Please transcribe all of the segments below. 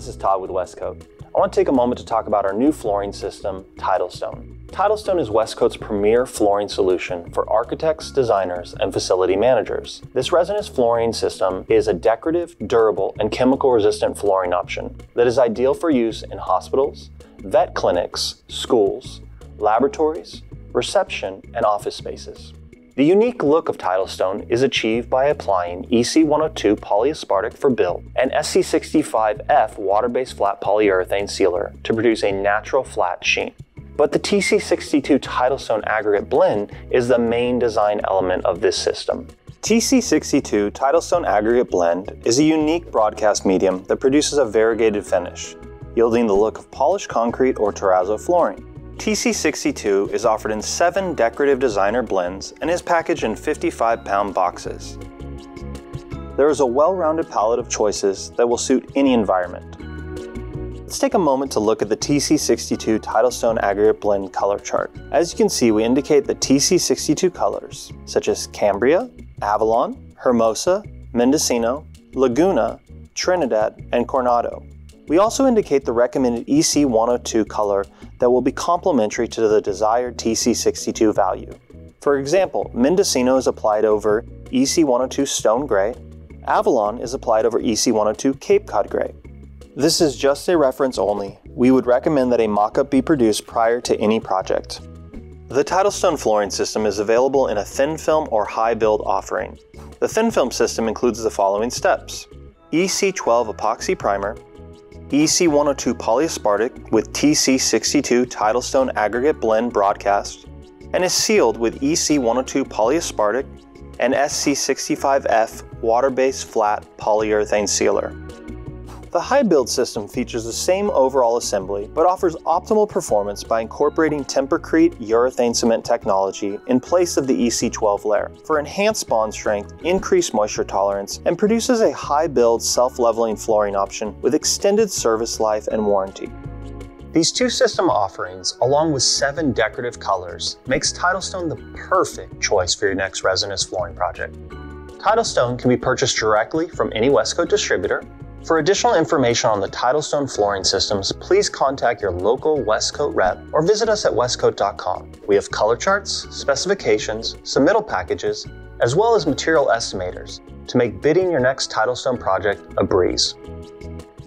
Todd with Westcoat. I want to take a moment to talk about our new flooring system, Tidalstone. Tidalstone is Westcoat's premier flooring solution for architects, designers, and facility managers. This resinous flooring system is a decorative, durable, and chemical resistant flooring option that is ideal for use in hospitals, vet clinics, schools, laboratories, reception, and office spaces. The unique look of Tidalstone is achieved by applying EC102 polyaspartic for build and SC65F water-based flat polyurethane sealer to produce a natural flat sheen. But the TC62 Tidalstone aggregate blend is the main design element of this system. TC62 Tidalstone aggregate blend is a unique broadcast medium that produces a variegated finish, yielding the look of polished concrete or terrazzo flooring. TC62 is offered in seven decorative designer blends and is packaged in 55 pound boxes. There is a well-rounded palette of choices that will suit any environment. Let's take a moment to look at the TC62 Tidalstone Aggregate Blend color chart. As you can see, we indicate the TC62 colors, such as Cambria, Avalon, Hermosa, Mendocino, Laguna, Trinidad, and Coronado. We also indicate the recommended EC102 color that will be complementary to the desired TC62 value. For example, Mendocino is applied over EC102 Stone Gray, Avalon is applied over EC102 Cape Cod Gray. This is just a reference only. We would recommend that a mock-up be produced prior to any project. The Tidalstone flooring system is available in a thin film or high build offering. The thin film system includes the following steps. EC12 epoxy primer, EC102 polyaspartic with TC62 Tidalstone aggregate blend broadcast, and is sealed with EC102 polyaspartic and SC65F water-based flat polyurethane sealer. The high build system features the same overall assembly, but offers optimal performance by incorporating Tempurcrete urethane cement technology in place of the EC12 layer for enhanced bond strength, increased moisture tolerance, and produces a high build self-leveling flooring option with extended service life and warranty. These two system offerings, along with seven decorative colors, makes Tidalstone the perfect choice for your next resinous flooring project. Tidalstone can be purchased directly from any Westcoat distributor for additional information on the Tidalstone flooring systems, please contact your local Westcoat rep or visit us at westcoat.com. We have color charts, specifications, submittal packages, as well as material estimators to make bidding your next Tidalstone project a breeze.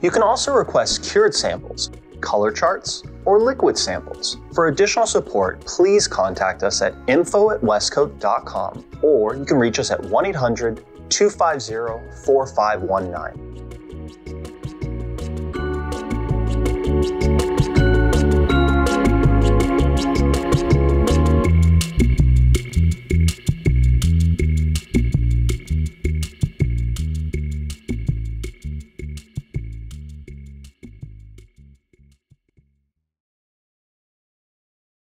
You can also request cured samples, color charts, or liquid samples. For additional support, please contact us at info at westcoat.com or you can reach us at 1 800 250 4519.